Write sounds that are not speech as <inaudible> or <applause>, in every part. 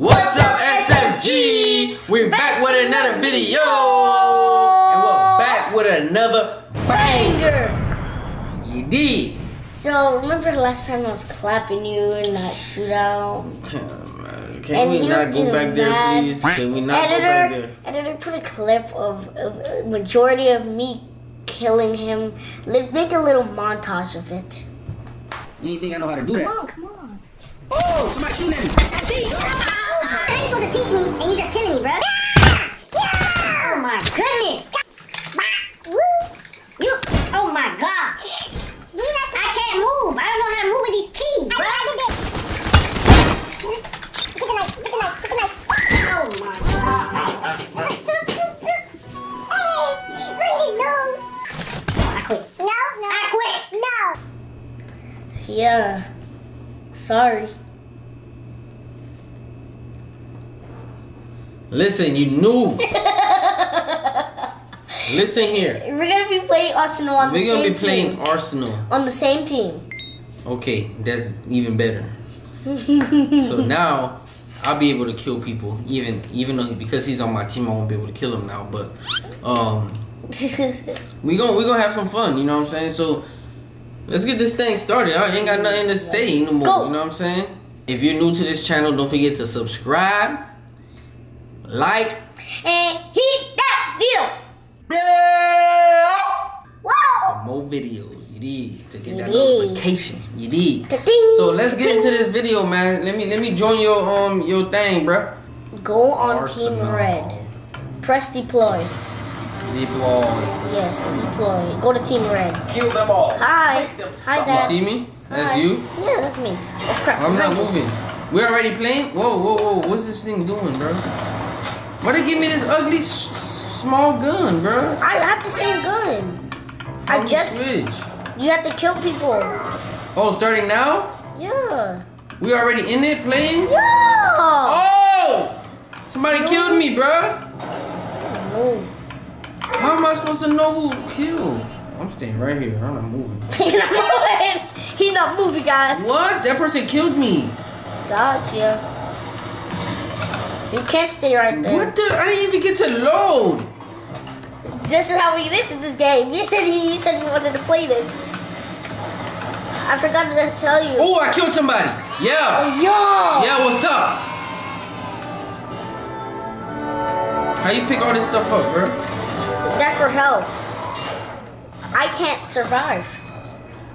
What's up, SFG? We're back with another video, and we're back with another Banger! You did. So, remember last time I was clapping you in that shootout? <laughs> Can And we not go back there, please? Can we not go back there? editor put a clip of, of a majority of me killing him. Make a little montage of it. You think I know how to do Come that? on, come on. Oh, somebody shooting at me. How are you supposed to teach me and you just killing me, bro? <laughs> Oh my goodness! Listen, you knew. <laughs> Listen here. We're gonna be playing Arsenal on the We're gonna be playing team. Arsenal. On the same team. Okay, that's even better. so <laughs> now I'll be able to kill people, even even though because he's on my team, I won't be able to kill him now. But um, <laughs> we gonna we gonna have some fun. You know what I'm saying? So let's get this thing started. I ain't got nothing to say no more. Go. You know what I'm saying? If you're new to this channel, don't forget to subscribe, like, and hit that video. Wow. for more videos. You did to get that did. notification. You did. So let's get into this video, man. Let me let me join your um your thing, bruh. Go on Arsenal. Team Red. Press deploy. Deploy. Yes, deploy. Go to Team Red. Kill them all. Hi. Hi, stop. You Dad. see me? That's Hi. you. Yeah, that's me. Oh crap. I'm not moving. We're already playing? Whoa, whoa, whoa. What's this thing doing, bro? Why they give me this ugly small gun, bro? I have the same gun. I How we just switch. you have to kill people. Oh, starting now? Yeah. We already in it playing? Yeah. Oh! Somebody killed me, bro. No. How am I supposed to know who killed? I'm staying right here. I'm not moving. <laughs> He's not moving. He's not moving, guys. What? That person killed me. Gotcha. You can't stay right there. What the? I didn't even get to load. This is how we get into this game. You said he, you said you wanted to play this. I forgot to tell you. Oh, I killed somebody. Yeah. Oh, yo. Yeah, what's up? How you pick all this stuff up, bro? That's for health. I can't survive.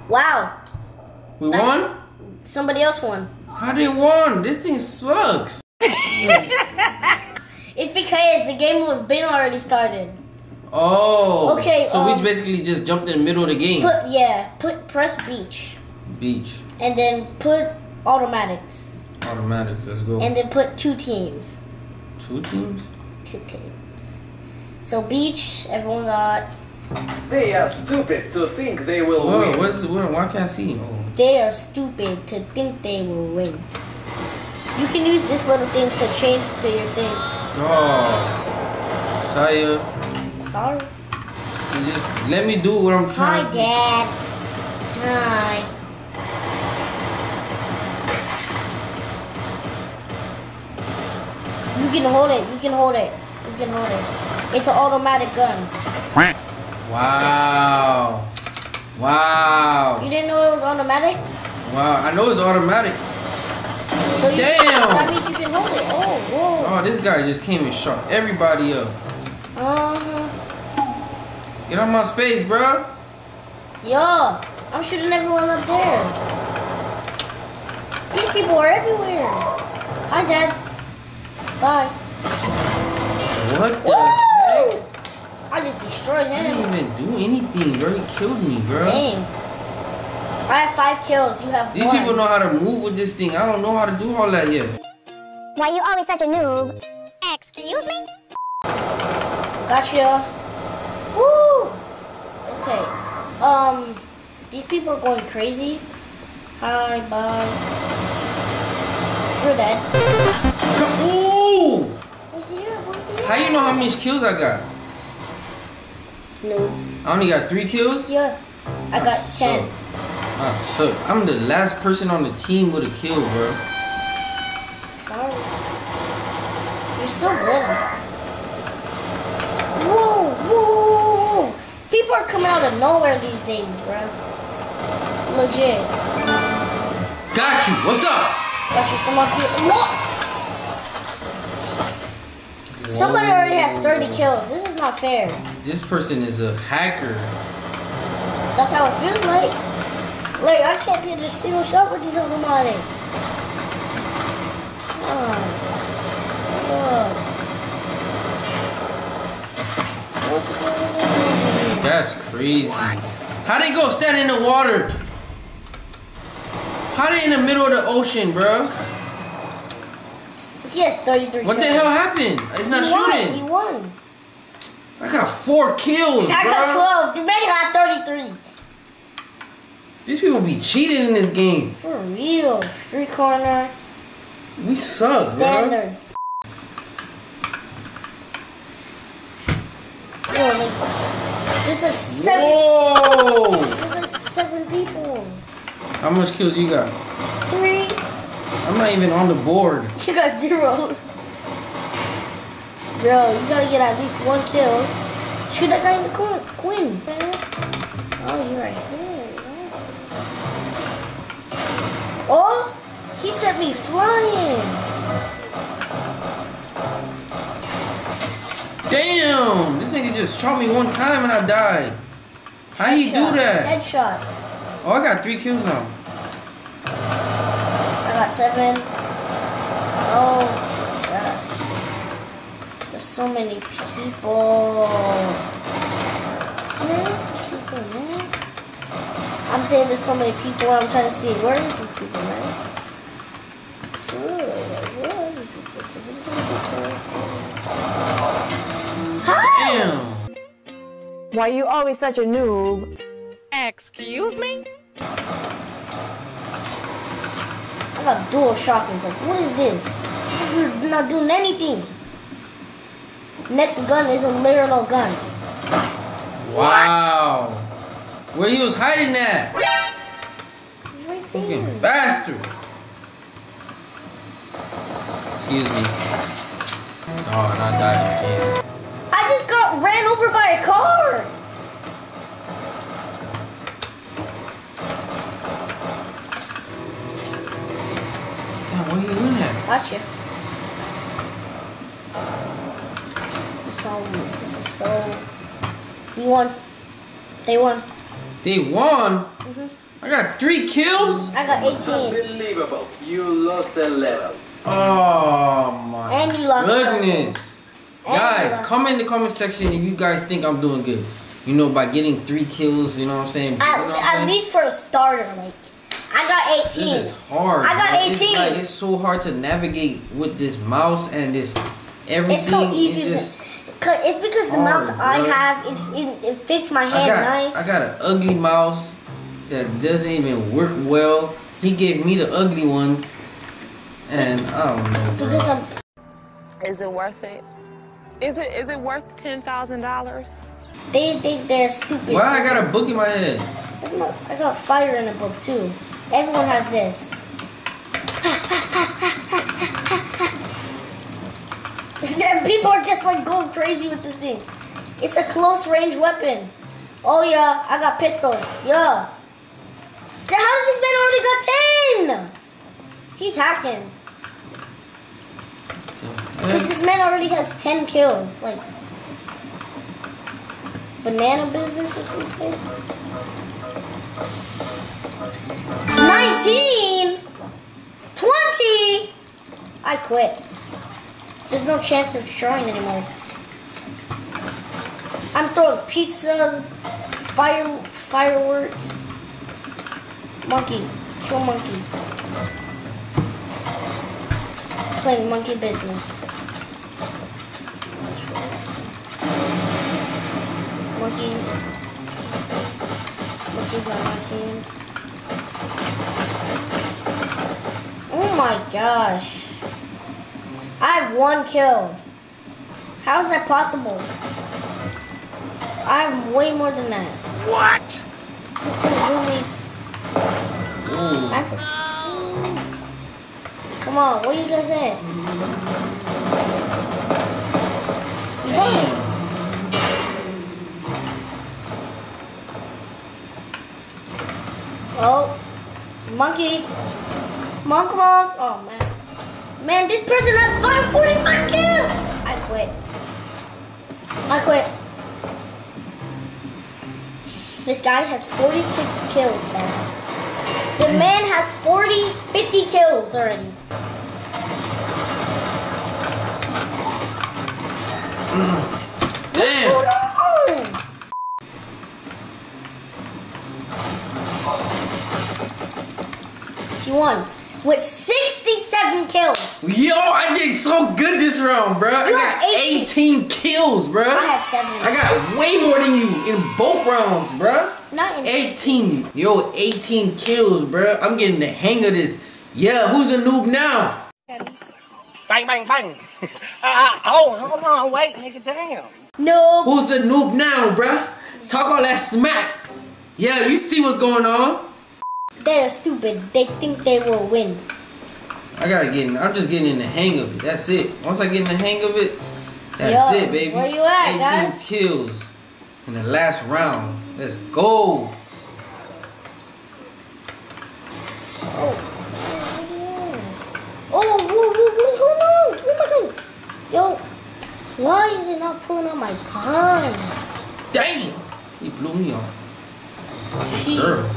Wow. We won? Somebody else won. I didn't won. This thing sucks. <laughs> It's because the game was been already started. Oh. Okay, So um, we basically just jumped in the middle of the game. Put yeah, put press beach, Beach. and then put automatics, Automatic. Let's go. and then put two teams. Two teams? Two teams. So beach, everyone got. They are stupid to think they will Whoa, win. what is what, why can't I see? Oh. They are stupid to think they will win. You can use this little thing to change to your thing. Oh. Siah, Sorry. just let me do what I'm trying to do. Dad. Hi. You can hold it. You can hold it. You can hold it. It's an automatic gun. Wow. Wow. You didn't know it was automatic? Wow. I know it's automatic. So Damn. That means you can hold it. Oh, whoa. Oh, this guy just came and shot everybody up. Uh-huh. Get on my space, bro. Yo, I'm shooting everyone up there. These people are everywhere. Hi, Dad. Bye. What the Woo! heck? I just destroyed I him. didn't even do anything, bro. He killed me, bro. Dang. I have five kills. You have These one. people know how to move with this thing. I don't know how to do all that yet. Why you always such a noob? Excuse me? Gotcha. Woo! Okay. Um, these people are going crazy. Hi, bye. You're dead. Come- <laughs> Ooh! Where's he at? Where's he at? How you know how many kills I got? No. I only got three kills? Yeah. I got suck. ten. Ah, I suck. I'm the last person on the team with a kill, bro. Sorry. You're still good. Whoa, whoa, whoa. People are coming out of nowhere these days, bro. Legit. Got you. What's up? Got you from up here. What? Somebody already has 30 kills. This is not fair. This person is a hacker. That's how it feels like. Like, I can't get a single shot with these other. Oh. On? That's crazy. How they go stand in the water? How they in the middle of the ocean, bro? He has 33 What the hell happened? It's not he Won. He shooting. won. I got four kills, I got bro. 12. The man got 33. These people be cheating in this game. For real. Street corner. We suck, bro. Standard. Like, there's like seven. Whoa! There's like seven people. How much kills you got? Three. I'm not even on the board. <laughs> You got zero. Bro, you gotta get at least one kill. Shoot that guy in the corner. Quinn. Oh, you're right here. Oh, he sent me flying. Damn! This nigga just shot me one time and I died. How he do that? Headshots. Oh, I got three kills now. I got seven. Oh, gosh. There's so many people. There's people, man. I'm saying there's so many people. I'm trying to see where is these people, man. Where where are these people? 'Cause I'm gonna get those. Hi! Damn! Why you always such a noob? Excuse me? I got dual shotguns. Like, what is this? This is not doing anything. Next gun is a literal gun. Wow! Where he was hiding at? Right Fucking bastard! Excuse me. Oh, and I died again. I just got ran over by a car. Damn, where you doing that? Gotcha. This is so. This is so. We won. They won. They won? Mhm. I got three kills? I got 18. Unbelievable. You lost a level. Oh my And you lost goodness. Guys, lost. comment in the comment section if you guys think I'm doing good. You know, by getting three kills, you know what I'm saying? At, you know what I'm at saying? least for a starter, like I got 18. This 18. is hard. I got man. It's 18. like it's so hard to navigate with this mouse and this everything. It's so easy. It to- just, Cause it's because the oh, mouse hard, I have, it's it, it fits my I hand got nice. I got an ugly mouse that doesn't even work well. He gave me the ugly one, and I don't know, bro. because I'm Is it worth it? Is it is it worth ten thousand dollars? they think they're stupid. Why I got a book in my head? I got- fire in a book too. Everyone has this. <laughs> And People are just like going crazy with this thing. It's a close range weapon. Oh yeah, I got pistols. Yeah. Then how does this man already got 10? He's hacking. Because this man already has 10 kills. Like, banana business or something. 19? 20? I quit. There's no chance of trying anymore. I'm throwing pizzas, fire, fireworks. Monkey, kill monkey. Playing monkey business. Monkeys. Monkeys on my team. Oh my gosh have one kill. How is that possible? I have way more than that. What? That's a... Come on, what are you guys at? Hey! Oh, monkey. Monk, monk. Oh, man. Man, this person has 545 kills. I quit. I quit. This guy has 46 kills now. The man has 40, 50 kills already. Damn. Hold on. He won with 67 kills. Yo, I did so good this round, bro. I got 18. 18 kills, bro. I had seven. I got way more than you in both rounds, bro. Not in 18. Yo, 18 kills, bro. I'm getting the hang of this. Yeah, who's a noob now? Bang, bang, bang. <laughs> uh, oh, hold on, wait, nigga, damn. No. Who's a noob now, bruh? Talk all that smack. Yeah, you see what's going on. They are stupid. They think they will win. I gotta get in. I'm just getting in the hang of it. That's it. Once I get in the hang of it, that's Yo, it, baby. where you at, 18 guys? kills in the last round. Let's go. Oh, whoa, whoa, what's going on? Where am I going? Yo, why is it not pulling on my gun? Damn. He blew me off. She, Girl.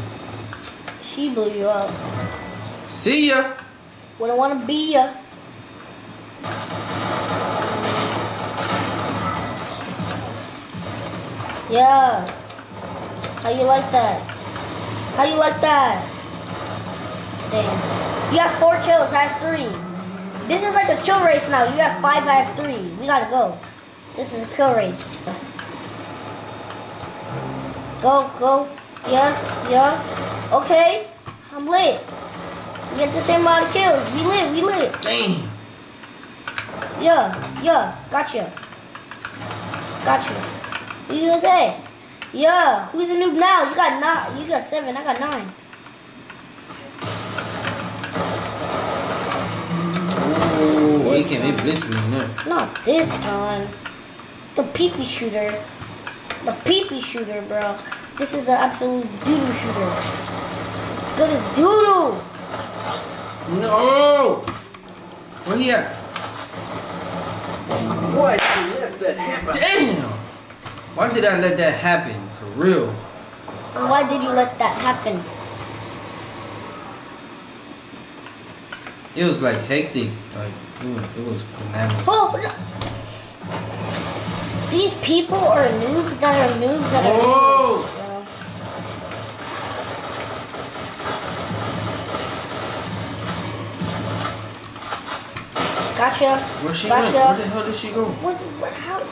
she blew you up. See ya. Wouldn't want to be ya. Yeah. How you like that? How you like that? Damn. You have four kills, I have three. This is like a kill race now. You have five, I have three. We gotta go. This is a kill race. Go, go. Yes, yeah. Okay. I'm lit. We get the same amount of kills. We lit, we lit. Damn. Yeah, yeah, gotcha. Gotcha. You gonna say? Yeah, who's the noob now? You got nine. You got seven. I got nine. Oh, he can't. He blitzed me that. Not this time. The peepee shooter. The peepee shooter, bro. This is an absolute doodoo shooter. Good as doodoo. No. Where he at? Why did you let that happen? Damn. Why did I let that happen? For real. Why did you let that happen? It was like hectic. Like it was, it was bananas. Oh, no. These people are noobs that are noobs that are Whoa. noobs, bro. Gotcha. Where she went? gotcha. Where the hell did she go? What, what, how?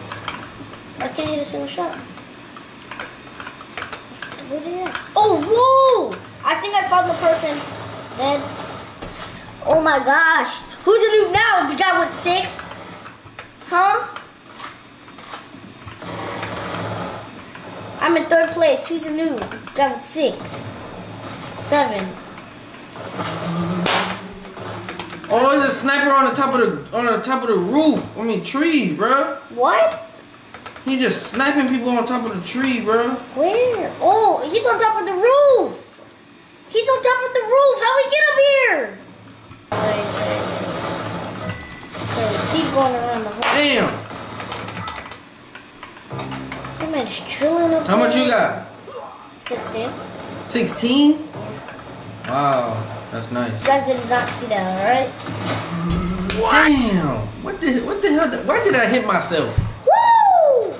I can't hit a single shot. Where did it? Oh, whoa! I think I found the person. Then, oh my gosh, who's the noob now? The guy with six? Huh? I'm in third place. Who's the noob? The guy with six, seven. Oh, there's a sniper on the top of the on the top of the roof. I mean trees, bro. What? He just sniping people on top of the tree, bro. Where? Oh, he's on top of the roof. He's on top of the roof. How we get up here? Wait, wait. Okay, keep going around the whole. Damn. That man's chilling up How much you got? 16. 16? Wow, that's nice. You guys did not see that, alright? Damn. What the what the hell? Why did I hit myself? Woo!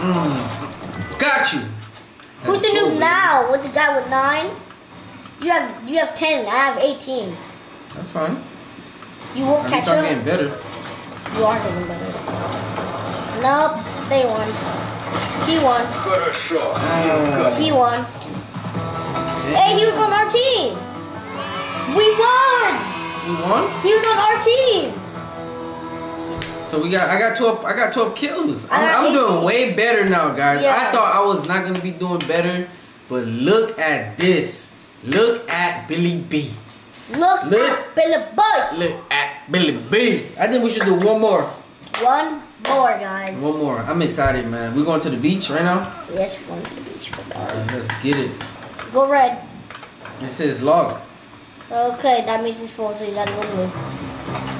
Mm. Got you. Who's the Let's noob baby. now? With the guy with 9? You have you have 10. I have 18. That's fine. You won't I'm catch start up. getting better. You are getting better. Nope, they won. He won. Got shot. Oh, He won. Hey, he was on our team. We won. We won? He was on our team. So we got I got 12 I got 12 kills. I'm, I'm doing way better now, guys. Yeah. I thought I was not gonna be doing better, but look at this. Look at Billy B. Look, Look. at Billy Boy. Look at Billy B. I think we should do one more. One more, guys. One more. I'm excited, man. We're going to the beach right now. Yes, we're going to the beach. Uh, let's get it. Go red. This is log. Okay, that means it's full, so you gotta go blue.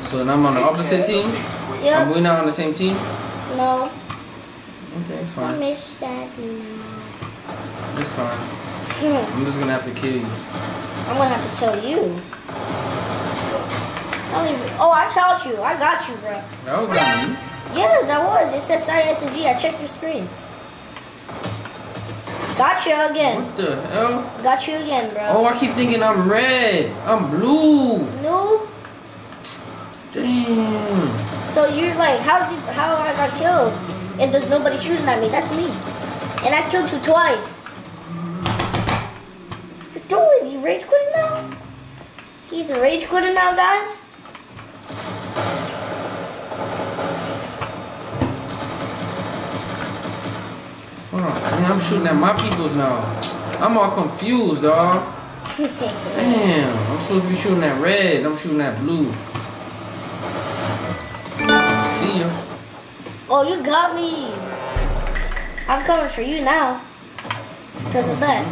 So now I'm on the opposite team. Yep. We're not on the same team. No. Okay, it's fine. I fine. miss that. It's fine. Hmm. I'm just gonna have to kill you. I'm gonna have to kill you. Even, oh, I caught you. I got you, bro. That was not me. Yeah, that was. It said SISG. I checked your screen. Got you again. What the hell? Got you again, bro. Oh, I keep thinking I'm red. I'm blue. No. Damn. So you're like, how did how I got killed? And there's nobody shooting at me. That's me. And I killed you twice. What you doing? You rage quitting now? He's a rage quitting now, guys. Hold on. Man, I'm shooting at my peoples now. I'm all confused, dog. Damn. I'm supposed to be shooting at red. I'm shooting at blue. See ya. oh, you got me. I'm coming for you now. Because of that.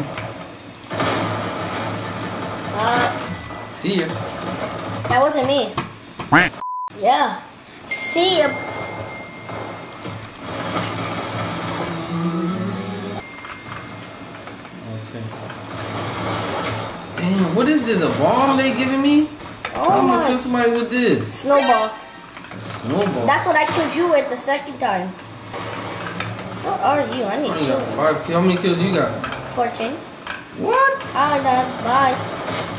Uh, See ya. that wasn't me. Yeah. See ya. Damn, what is this? A bomb they giving me? Oh I'm gonna kill somebody with this. Snowball. A snowball. That's what I killed you with the second time. What are you? I I need only to kill got you. five kills. How many kills you got? 14. What? Hi, that's bye.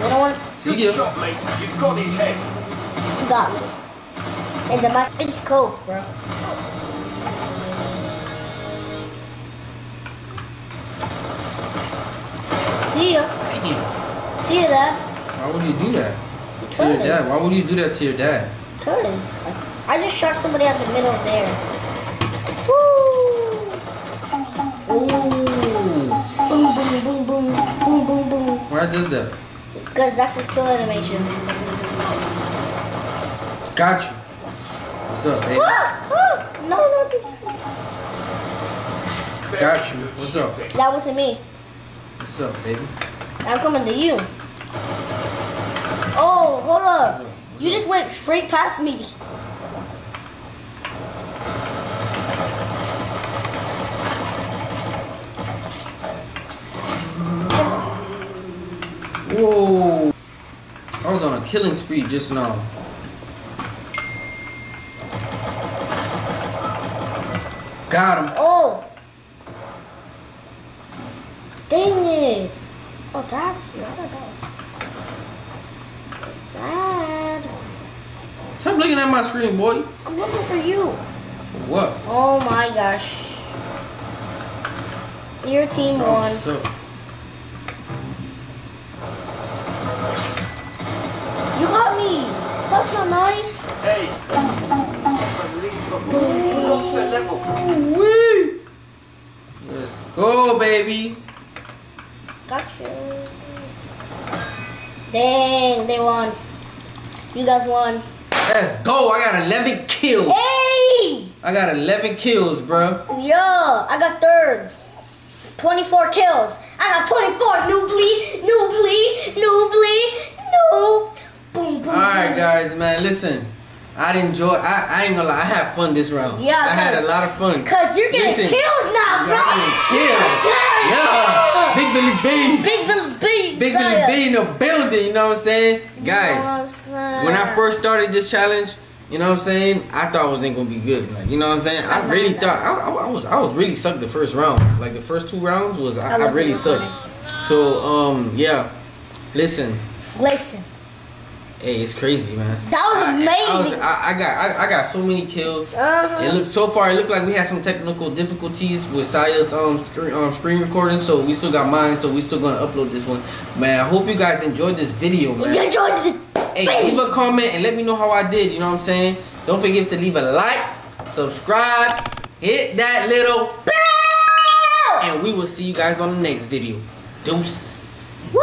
You don't want See Good ya. shot, mate. You've got his head. you got me. And the mic it's coke, bro. See ya. Damn. See ya, Dad. Why would you do that? To your dad. Why would you do that to your dad? Cause I just shot somebody out the middle there. Woo! Oh. Boom, boom, boom, boom, boom, boom, boom. Why did that? Cause that's his kill animation. Got you. What's up, baby? Ah, ah, no, no, cause Got you. What's up? that wasn't me. What's up, baby? I'm coming to you. Oh, hold up. You just went straight past me. Whoa. I was on a killing spree just now. Got him. Oh. Dang it. Oh, that's you. I thought that. Dad. Stop looking at my screen, boy. I'm looking for you. What? Oh my gosh. Your team Oh, won. what's up? You got me. That's not nice. Hey. Lost their. Woo! Let's go, baby. Gotcha. Dang, they won. You guys won. Let's go. I got 11 kills. Hey! I got 11 kills, bro. Yo, I got third. 24 kills. I got 24. New bleed, new bleed, new bleed, no. Boom, boom. All right, guys, man. Listen, I enjoy. I, I ain't gonna lie. I had fun this round. Yeah, I had a lot of fun. Cause you're getting Listen, kills now, bro. I'm getting kills. Yeah, Big Billy B. Big Billy B. Big Billy B in the building. You know what I'm saying, guys? When I first started this challenge, you know what I'm saying, I thought it wasn't gonna be good. Like, you know what I'm saying? I really thought I, I, I was I was really sucked the first round. Like the first two rounds was I, I really sucked. So um yeah, listen, Listen, hey, it's crazy, man. that was I- I, amazing. was- I, I got I, I got so many kills. Uh-huh. It looks so far. It looked like we had some technical difficulties with Siah's um screen um screen recording. So we still got mine. So we still gonna upload this one. Man, I hope you guys enjoyed this video, man. you enjoyed this. Hey, leave a comment and let me know how I did. You know what I'm saying? Don't forget to leave a like, subscribe, hit that little, Bell! and we will see you guys on the next video. Deuces. Woo!